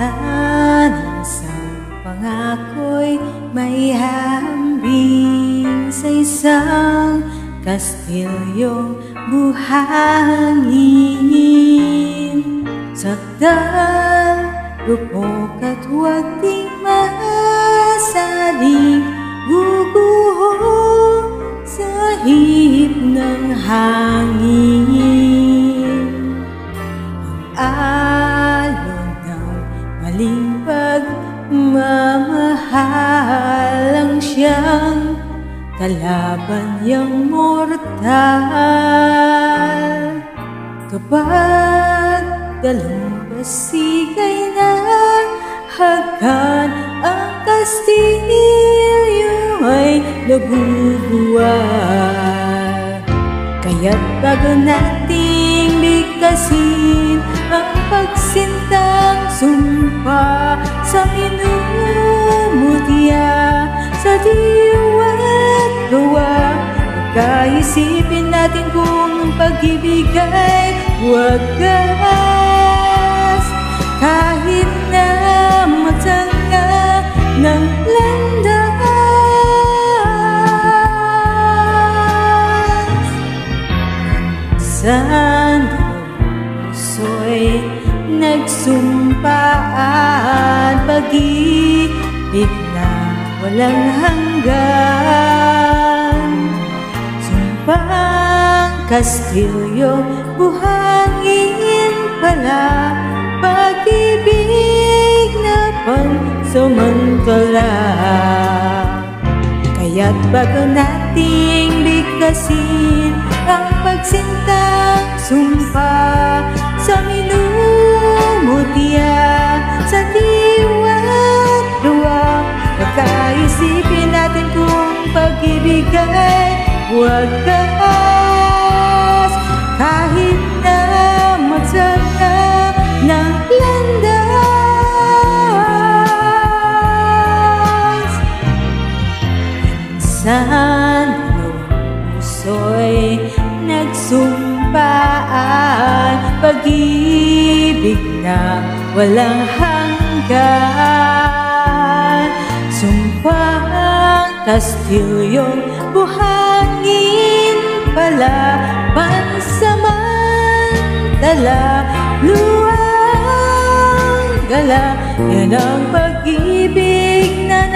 Sana sa pangako'y may hambing sa isang kastilyong buhangin. Sakdal, lupok at huwag ding masaling guguho sa hip maling pagmamahal Ang siyang kalaban niyang mortal. Kapag dalampasig na hagan Ang kastilyo ay nabubuhay. Kaya't bago nating bigkasin Pagkaisipin natin kung pag-ibig ay wagas Kahit na matanga ng landas. Saan puso'y nagsumpaan? Pag-ibig na walang hanggan Sumpang kastilyo, buhangin pala Pag-ibig na pansamantala. Kaya't bago nating bigkasin Ang pagsintang ay wagas Kahit na magsaka ng landas. Minsan puso'y nagsumpaan? Pag-ibig na walang hanggan kastilyong buhangin pala Pansamantala luwang gala. Yan ang pag-ibig na